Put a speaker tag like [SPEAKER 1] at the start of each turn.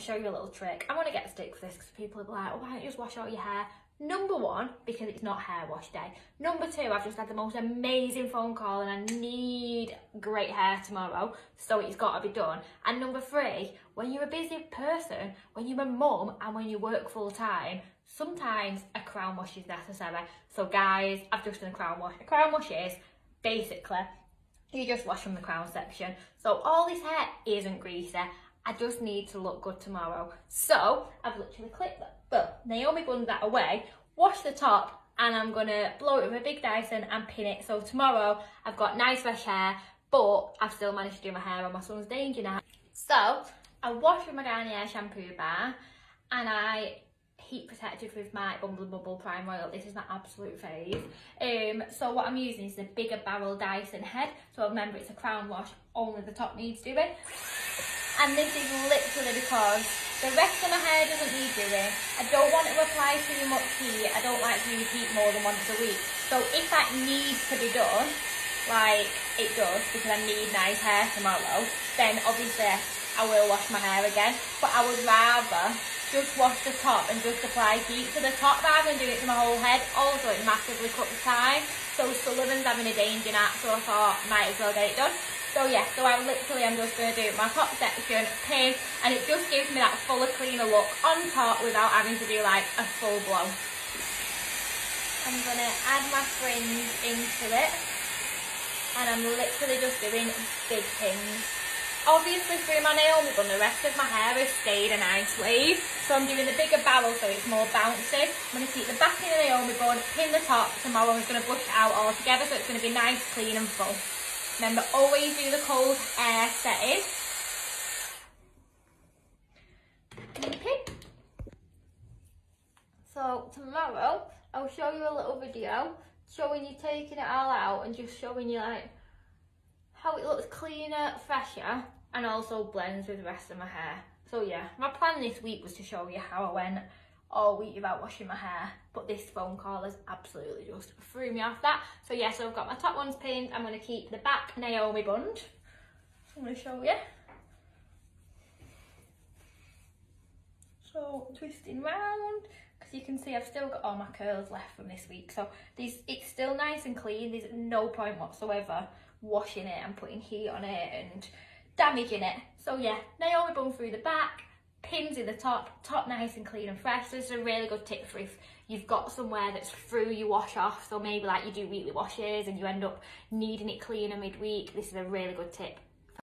[SPEAKER 1] show you a little trick. I want to get stick for this because people are like, oh, why don't you just wash out your hair? Number one, because it's not hair wash day. Number two, I've just had the most amazing phone call and I need great hair tomorrow, so it's got to be done. And number three, when you're a busy person, when you're a mum and when you work full time, sometimes a crown wash is necessary. So guys, I've just done a crown wash. A crown wash is basically you just wash from the crown section. So all this hair isn't greasy. I just need to look good tomorrow. So I've literally clipped that. Well, Naomi bunned that away, wash the top, and I'm gonna blow it with a big Dyson and pin it. So tomorrow I've got nice fresh hair, but I've still managed to do my hair on my son's danger now. So I wash with my Garnier shampoo bar and I heat protected with my Bumble Bubble Prime Royal. This is my absolute fave. Um, so what I'm using is the bigger barrel Dyson head. So remember it's a crown wash, only the top needs doing. And this is literally because the rest of my hair doesn't need doing. I don't want to apply too much heat. I don't like to use heat more than once a week. So if that needs to be done, like it does, because I need nice hair tomorrow, then obviously I will wash my hair again. But I would rather just wash the top and just apply heat to the top rather than do it to my whole head. Also, it massively cuts time. So Sullivan's having a day danger nap, so I thought might as well get it done. So yeah, so I literally am just going to do my top section, pin, and it just gives me that fuller, cleaner look on top without having to do like a full blow. I'm going to add my fringe into it, and I'm literally just doing big pins. Obviously through my Naomi bun, the rest of my hair has stayed a nice wave. So I'm doing the bigger barrel so it's more bouncy. I'm going to keep the back in the Naomi bun, pin the top. Tomorrow I'm going to brush it out all together so it's going to be nice, clean and full. Remember, always do the cold air setting. Pin. So tomorrow I'll show you a little video showing you taking it all out and just showing you like how it looks cleaner, fresher, and also blends with the rest of my hair. So yeah, my plan this week was to show you how I went all week without washing my hair, but this phone call has absolutely just threw me off that. So yeah, so I've got my top ones pinned. I'm going to keep the back Naomi bund. I'm going to show you. So twisting round, because you can see I've still got all my curls left from this week. So these, it's still nice and clean. There's no point whatsoever washing it and putting heat on it and damaging it. So yeah, Naomi bun through the back, pins in the top, top nice and clean and fresh. This is a really good tip for if you've got somewhere that's through your wash off. So maybe like you do weekly washes and you end up needing it cleaner midweek. This is a really good tip.